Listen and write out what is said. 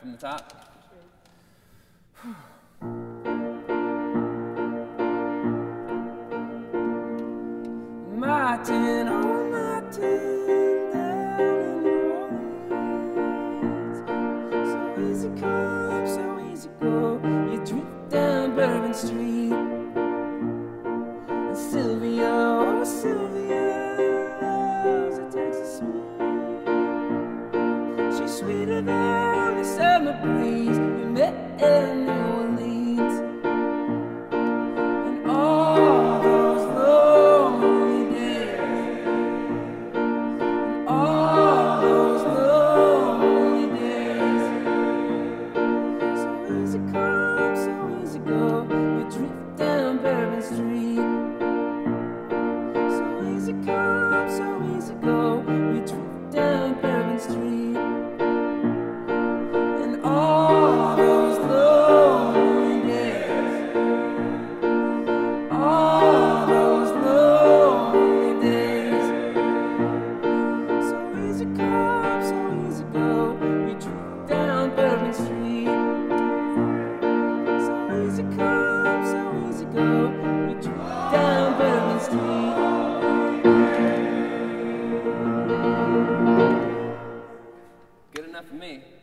from the top. Martin, oh Martin, down in New Orleans. So easy come, so easy go. You drift down Bourbon Street. And Sylvia, oh Sylvia, sweeter than the summer breeze we met in New Orleans. And all those lonely days, and all those lonely days. So easy come, so easy go. We drift down Bourbon Street. So easy come, so easy go. So. We drift down Bourbon Street. So so. We drift down Bourbon Street. Good enough for me.